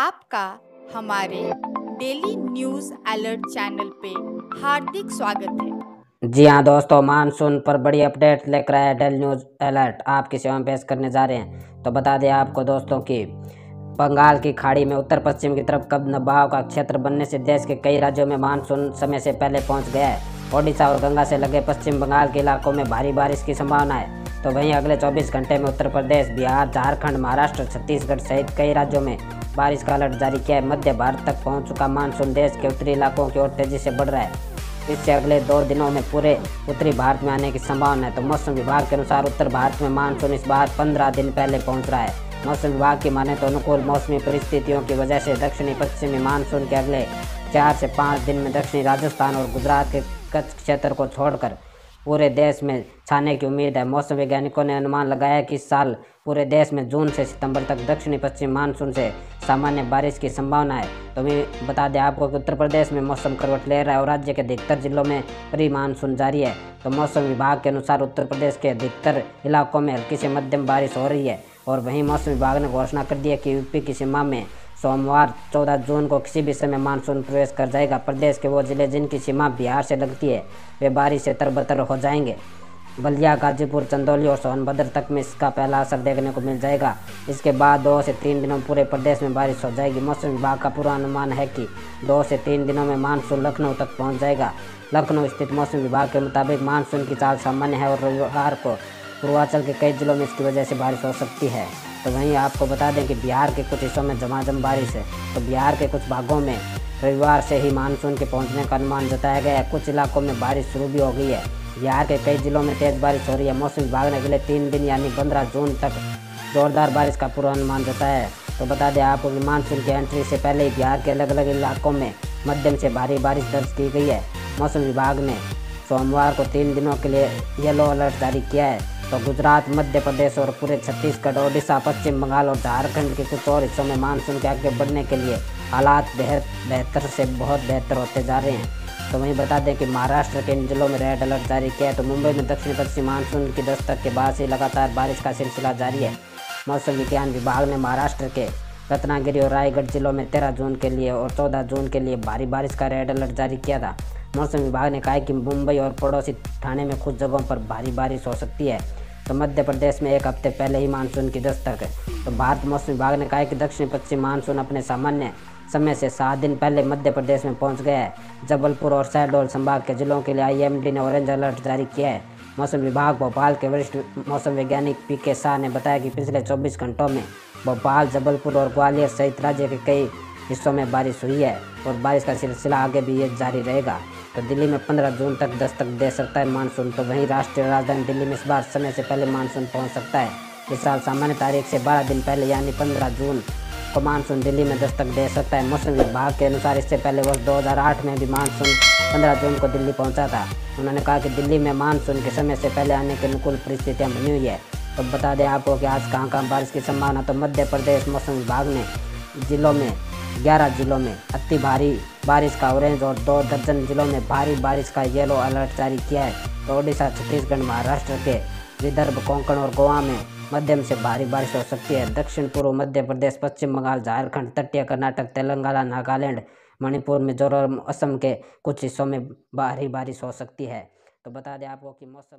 आपका हमारे daily news alert channel पे हार्दिक स्वागत है। जी हाँ दोस्तों, मानसून पर बड़ी अपडेट लेकर आया डेली न्यूज़ अलर्ट। आपकी सेवा में पेश करने जा रहे हैं? तो बता दें आपको दोस्तों की बंगाल की खाड़ी में उत्तर पश्चिम की तरफ़ कब नबाव का क्षेत्र बनने से देश के कई राज्यों में मानसून समय से पहले पहुँच गया है। ओडिशा और गंगा से लगे पश्चिम बंगाल के इलाकों में भारी बारिश की संभावना है। तो वहीं अगले 24 घंटे में उत्तर प्रदेश, बिहार, झारखंड, महाराष्ट्र छत्तीसगढ़ सहित कई राज्यों में बारिश का अलर्ट जारी किया है। मध्य भारत तक पहुँच चुका मानसून देश के उत्तरी इलाकों की ओर तेज़ी से बढ़ रहा है। इससे अगले दो दिनों में पूरे उत्तरी भारत में आने की संभावना है। तो मौसम विभाग के अनुसार उत्तर भारत में मानसून इस बार पंद्रह दिन पहले पहुँच रहा है। मौसम विभाग की माने तो अनुकूल मौसमी परिस्थितियों की वजह से दक्षिणी पश्चिमी मानसून के अगले चार से पाँच दिन में दक्षिणी राजस्थान और गुजरात के कच्छ क्षेत्र को छोड़कर पूरे देश में छाने की उम्मीद है। मौसम वैज्ञानिकों ने अनुमान लगाया कि इस साल पूरे देश में जून से सितंबर तक दक्षिणी पश्चिम मानसून से सामान्य बारिश की संभावना है। तो मैं बता दें आपको कि उत्तर प्रदेश में मौसम करवट ले रहा है और राज्य के अधिकतर जिलों में प्री मानसून जारी है। तो मौसम विभाग के अनुसार उत्तर प्रदेश के अधिकतर इलाकों में हल्की से मध्यम बारिश हो रही है और वहीं मौसम विभाग ने घोषणा कर दी है कि यूपी की सीमा में सोमवार 14 जून को किसी भी समय मानसून प्रवेश कर जाएगा। प्रदेश के वो ज़िले जिनकी सीमा बिहार से लगती है, वे बारिश से तरबतर हो जाएँगे। बलिया, गाजीपुर, चंदौली और सोनभद्र तक में इसका पहला असर देखने को मिल जाएगा। इसके बाद दो से तीन दिनों पूरे प्रदेश में बारिश हो जाएगी। मौसम विभाग का पूरा अनुमान है कि दो से तीन दिनों में मानसून लखनऊ तक पहुँच जाएगा। लखनऊ स्थित मौसम विभाग के मुताबिक मानसून की चाल सामान्य है और रविवार को पूर्वांचल के कई जिलों में इसकी वजह से बारिश हो सकती है। तो वहीं आपको बता दें कि बिहार के कुछ हिस्सों में झमाझम बारिश है। तो बिहार के कुछ भागों में रविवार से ही मानसून के पहुँचने का अनुमान जताया गया है। कुछ इलाकों में बारिश शुरू भी हो गई है। बिहार के कई जिलों में तेज़ बारिश हो रही है। मौसम विभाग ने अगले तीन दिन यानी पंद्रह जून तक जोरदार बारिश का पूर्वानुमान जताया है। तो बता दें आपको कि मानसून की एंट्री से पहले ही बिहार के अलग अलग इलाकों में मध्यम से भारी बारिश दर्ज की गई है। मौसम विभाग ने सोमवार को तीन दिनों के लिए येलो अलर्ट जारी किया है। तो गुजरात, मध्य प्रदेश और पूरे छत्तीसगढ़, ओडिशा, पश्चिम बंगाल और झारखंड के कुछ और हिस्सों में मानसून के आगे बढ़ने के लिए हालात बेहद बेहतर से बहुत बेहतर होते जा रहे हैं। तो वहीं बता दें कि महाराष्ट्र के इन जिलों में रेड अलर्ट जारी किया है तो मुंबई में दक्षिण पश्चिम मानसून की दस्तक के बाद से लगातार बारिश का सिलसिला जारी है। मौसम विज्ञान विभाग ने महाराष्ट्र के रत्नागिरी और रायगढ़ जिलों में तेरह जून के लिए और चौदह जून के लिए भारी बारिश का रेड अलर्ट जारी किया था। मौसम विभाग ने कहा कि मुंबई और पड़ोसी थाने में कुछ जगहों पर भारी बारिश हो सकती है। तो मध्य प्रदेश में एक हफ़्ते पहले ही मानसून की दस्तक है। तो भारत मौसम विभाग ने कहा है कि दक्षिण पश्चिम मानसून अपने सामान्य समय से सात दिन पहले मध्य प्रदेश में पहुँच गया है। जबलपुर और शहडोल संभाग के जिलों के लिए आईएमडी ने ऑरेंज अलर्ट जारी किया है। मौसम विभाग भोपाल के वरिष्ठ मौसम वैज्ञानिक पी के शाह ने बताया कि पिछले 24 घंटों में भोपाल, जबलपुर और ग्वालियर सहित राज्य के कई हिस्सों में बारिश हुई है और बारिश का सिलसिला आगे भी ये जारी रहेगा। तो दिल्ली में 15 जून तक दस्तक दे सकता है मानसून तो वहीं राष्ट्रीय राजधानी दिल्ली में इस बार समय से पहले मानसून पहुँच सकता है। इस साल सामान्य तारीख से 12 दिन पहले, यानी 15 जून को मानसून दिल्ली में दस्तक दे सकता है। मौसम विभाग के अनुसार इससे पहले वर्ष 2008 में भी मानसून 15 जून को दिल्ली पहुँचा था। उन्होंने कहा कि दिल्ली में मानसून के समय से पहले आने की अनुकूल परिस्थितियाँ बनी हुई है। तो बता दें आपको कि आज कहाँ कहाँ बारिश की संभावना तो मध्य प्रदेश मौसम विभाग ने जिलों में 11 जिलों में अति भारी बारिश का ऑरेंज और दो दर्जन जिलों में भारी बारिश का येलो अलर्ट जारी किया है। तो ओडिशा, छत्तीसगढ़, महाराष्ट्र के विदर्भ, कोंकण और गोवा में मध्यम से भारी बारिश हो सकती है। दक्षिण पूर्व मध्य प्रदेश, पश्चिम बंगाल, झारखंड, तटीय कर्नाटक, तेलंगाना, नागालैंड, मणिपुर, मिजोरम, असम के कुछ हिस्सों में भारी बारिश हो सकती है। तो बता दें आपको कि मौसम